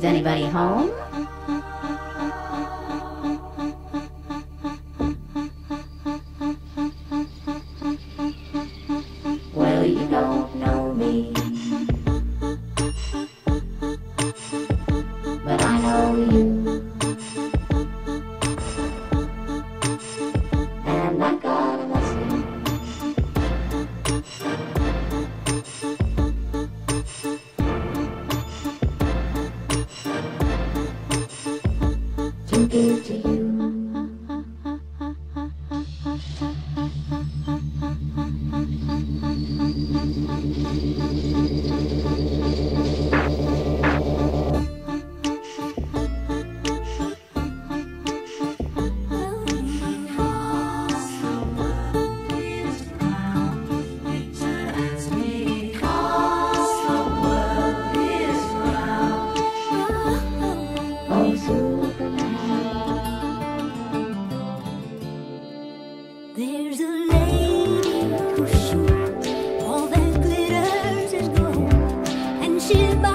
Is anybody home? Well, you don't know me. But I know you. beauty. lady who shoots all that glitters is gold, and she's.